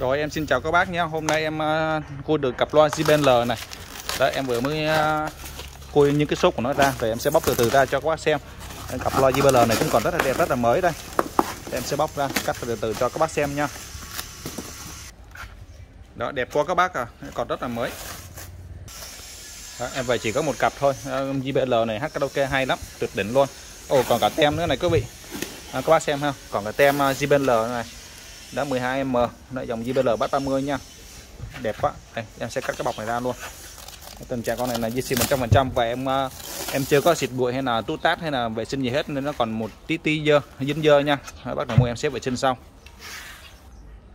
Rồi em xin chào các bác nhé. Hôm nay em uh, cua được cặp loa JBL này. Đấy em vừa mới uh, cua những cái số của nó ra. Rồi em sẽ bóc từ từ ra cho các bác xem. Cặp loa JBL này cũng còn rất là đẹp, rất là mới đây. Em sẽ bóc ra, cắt từ từ cho các bác xem nha. Đó đẹp quá các bác à. Còn rất là mới. Đó, Em về chỉ có một cặp thôi. Ờ, JBL này hát karaoke hay lắm Tuyệt đỉnh luôn. Ồ còn cả tem nữa này quý vị. À, Các bác xem ha. Còn cả tem uh, JBL này đã 12M nó dòng JBL bắt 30 nha. Đẹp quá. Đây, em sẽ cắt cái bọc này ra luôn. Tình trạng con này là GC 100% và em à, em chưa có xịt bụi hay là tút tát hay là vệ sinh gì hết nên nó còn một tí tí dơ dính dơ nha. Bắt đầu mua em sẽ vệ sinh xong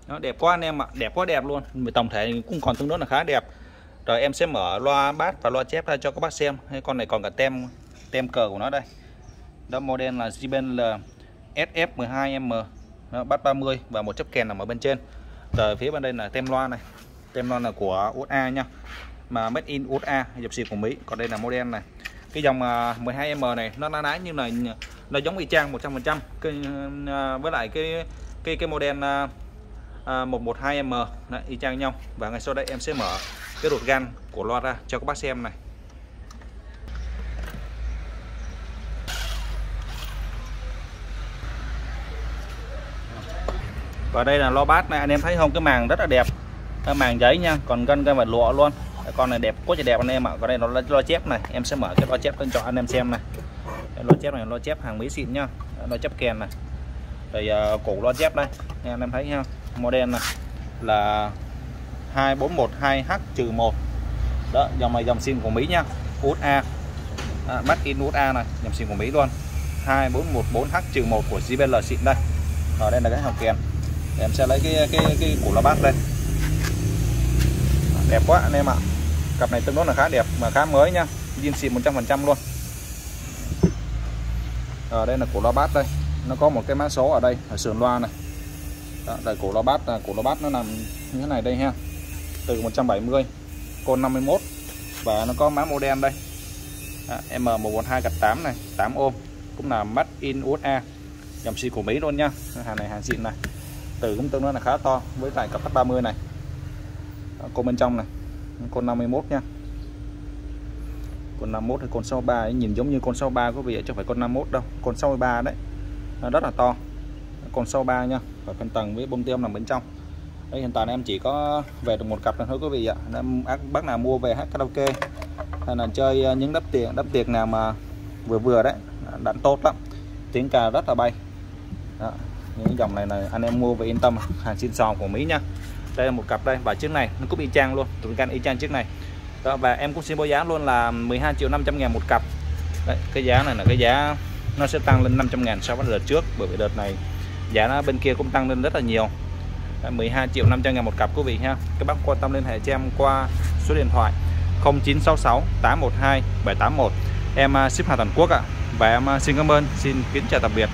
nó đẹp quá anh em ạ. Đẹp quá đẹp luôn. Tổng thể cũng còn tương đối là khá đẹp. Rồi em sẽ mở loa bát và loa chép ra cho các bác xem. Con này còn cả tem tem cờ của nó đây. Đó model là JBL SF12M đó, bắt 30 và một chấp kèn nằm ở bên trên. Từ phía bên đây là tem loa này. Tem loa là của USA nha. Mà made in USA nhập xịt của Mỹ. Còn đây là model này. Cái dòng à, 12M này nó ná ná như là nó giống y chang 100% cái, à, với lại cái cái cái model à, 112M Đấy, y chang nhau. Và ngay sau đây em sẽ mở cái ruột gan của loa ra cho các bác xem này. Và đây là lo bát này anh em thấy không? Cái màng rất là đẹp. Cái màng giấy nha còn gân gân và lụa luôn. Con này đẹp quá trời đẹp anh em ạ. Còn đây nó là lo chép này. Em sẽ mở cái lo chép lên cho anh em xem này. Lo chép này lo chép hàng mỹ xịn nhá lo chép kèn này. Rồi à, uh, cổ lo chép đây. Anh em thấy nha model này là 2412H-1 đó dòng này dòng sim của Mỹ nha. USA à, mắt in USA này. Dòng sim của Mỹ luôn. 2414H-1 của JBL xịn đây. Ở đây là cái hộp kèn em sẽ lấy cái cái cái củ la bát đây. Đẹp quá anh em ạ. Cặp này tương đối là khá đẹp mà khá mới nha zin xịn 100% luôn. Ở đây là củ la bát đây. Nó có một cái mã số ở đây ở sườn loa này. Đó, đây củ la bát là củ la bát nó nằm như thế này đây ha. Từ 170 côn 51 và nó có mã model đây. M112 gạch 8 này 8 ôm. Cũng là made in USA dòng xịn của Mỹ luôn nha hàng này hàng xịn này tử cũng tương đối là khá to với lại cặp 30 này. Con bên trong này con 51 nha. Con 51 hay con 63 ấy, nhìn giống như con 63 quý vị chứ không phải con 51 đâu con 63 đấy. Nó rất là to. Con 63 nha và phân tầng với bông tiêu nằm bên trong. Đấy, hiện tại em chỉ có về được một cặp thôi quý vị ạ. Em bác nào mua về hát karaoke hay là chơi ờ, những đắp tiền đắp tiệc nào mà vừa vừa đấy đạn tốt lắm. Tiếng cà rất là bay. Đó những dòng này là anh em mua về yên tâm hàng xin sò của Mỹ nha. Đây là một cặp đây và chiếc này nó cũng y chang luôn tụi gan y chang chiếc này. Đó, và em cũng xin báo giá luôn là 12 triệu 500 ngàn một cặp. Đấy, cái giá này là cái giá nó sẽ tăng lên 500 ngàn so với đợt trước bởi vì đợt này giá nó bên kia cũng tăng lên rất là nhiều. 12 triệu 500 ngàn một cặp quý vị ha. Các bác quan tâm liên hệ cho em qua số điện thoại 0966 812 781 em à, ship hàng toàn quốc ạ à. và em à, xin cảm ơn xin kính chào tạm biệt.